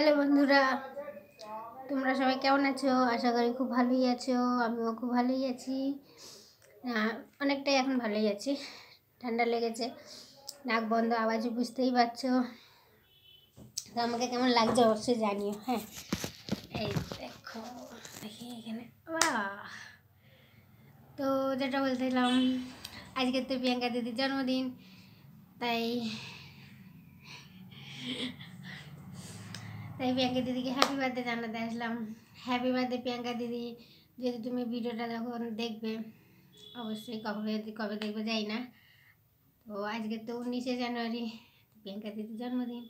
Hello বন্ধুরা, তোমরা সবাই কেমন আছো? আশা করি খুব ভালোই আছো, আমিও খুব ভালোই আছি। অনেকটাই এখন ভালোই আছি, ঠান্ডা লেগেছে, নাক বন্ধ আওয়াজ বুঝতেই পারছ। তো আমাকে কেমন লাগছে অবশ্যই জানিও হ্যাঁ। এই দেখো, দেখি এখানে তো যেটা বলছিলাম, আজকে তো প্রিয়াঙ্কা দিদির জন্মদিন, তাই তাই প্রিয়াঙ্কা দিদিকে হ্যাপি বার্থডে জানাতে আসলাম। হ্যাপি বার্থডে প্রিয়াঙ্কা দিদি। যদি তুমি ভিডিওটা যখন দেখবে। অবশ্যই কবে কবে দেখবে যাই না। তো আজকে তো উনিশে জানুয়ারি, প্রিয়াঙ্কা দিদির জন্মদিন।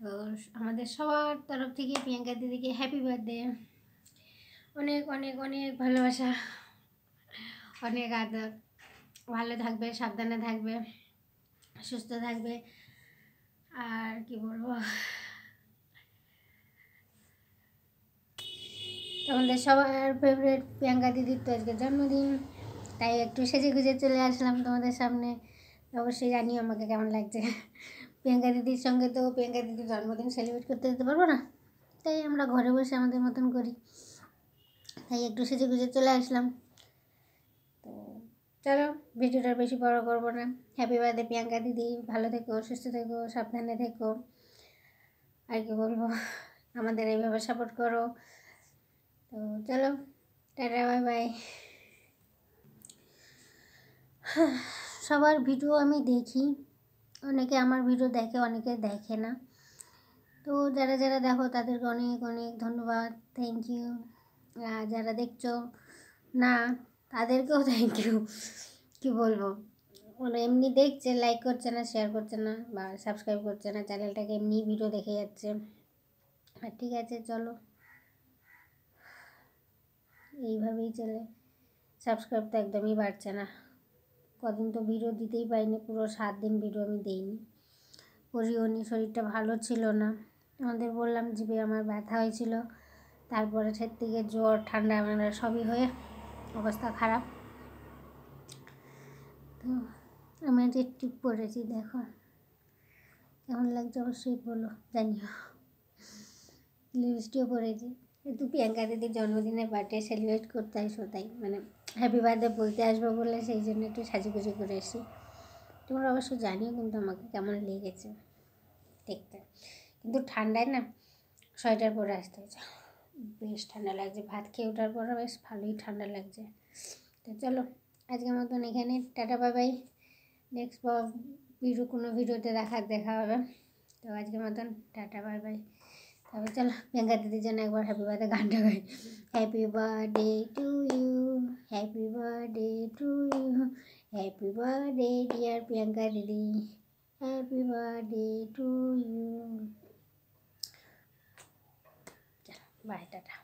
তো আমাদের সবার তরফ থেকে প্রিয়াঙ্কা দিদিকে হ্যাপি বার্থডে অনেক অনেক অনেক ভালোবাসা, অনেক আদর। ভালো থাকবে, সাবধানে থাকবে, সুস্থ থাকবে। আর কি বলব? তোমাদের সবার ফেভারিট প্রিয়াঙ্কা দিদির তো আজকে জন্মদিন, তাই একটু সেজে গুজে চলে আসলাম তোমাদের সামনে। অবশ্যই জানিও আমাকে কেমন লাগছে। প্রিয়াঙ্কা দিদির সঙ্গে তো প্রিয়াঙ্কা দিদির জন্মদিন সেলিব্রেট করতে যেতে পারব না, তাই আমরা ঘরে বসে আমাদের মতন করি। তাই একটু সেজে গুজে চলে আসলাম। তো চলো, ভিডিওটা বেশি বড় করব না। হ্যাপি বার্থডে প্রিয়াঙ্কা দিদি, ভালো থেকো, সুস্থ থেকো, সাবধানে থেকো। আর কি বলব, আমাদের এইভাবে সাপোর্ট করো। তো চলো, টাটা, বাই বাই। সবার ভিডিও আমি দেখি। অনেকে আমার ভিডিও দেখে, অনেকে দেখে না। তো যারা যারা দেখো, তাদেরকে অনেক অনেক ধন্যবাদ। থ্যাংক ইউ যারা দেখছ না, তাদেরকেও থ্যাংক ইউ কী বলব? মানে এমনি দেখছে লাইক করছে না শেয়ার করছে না, বা সাবস্ক্রাইব করছে না চ্যানেলটাকে এমনি ভিডিও দেখে যাচ্ছে। আর ঠিক আছে, চলো। এইভাবেই চলে। সাবস্ক্রাইব তো একদমই বাড়ছে না। কদিন তো ভিডিও দিতেই পারিনি, পুরো সাত দিন ভিডিও আমি দিইনি। করিওনি শরীরটা ভালো ছিল না। আমাদের বললাম, জিভে আমার ব্যথা হয়েছিল। তারপরে সে থেকে জ্বর, ঠান্ডা মানে সবই হয়ে অবস্থা খারাপ। তো আমি যে টিপ পরেছি দেখো। কেমন লাগছে অবশ্যই বলো, জানিও। লিপস্টিকও পরেছি। কিন্তু প্রিয়াঙ্কা দিদির জন্মদিনের বার্থডে সেলিব্রেট করতে আসব তাই মানে হ্যাপি বার্থডে বলতে আসব বলে সেই জন্য একটু সাজুগুজু করে এসি তোমরা অবশ্য জানিও কিন্তু আমাকে কেমন লেগেছে দেখতে। কিন্তু ঠান্ডায় না সোয়েটার পরে আসতে হয়েছে। বেশ ঠান্ডা লাগছে, ভাত খেয়ে ওঠার পর বেশ ভালোই ঠান্ডা লাগছে। তো চলো, আজকের মতন এখানে, tata bye bye next video কোনো ভিডিওতে দেখা দেখা হবে। তো আজকের মতন, টাটা বাই বাই তবে চলো প্রিয়াঙ্কা দিদির জন্য একবার হ্যাপি বার্থডে গানটা গাই happy birthday to you happy birthday to you happy birthday dear Priyanka দিদি হ্যাপি বার্থডে টু ইউ চলো বাই টাটা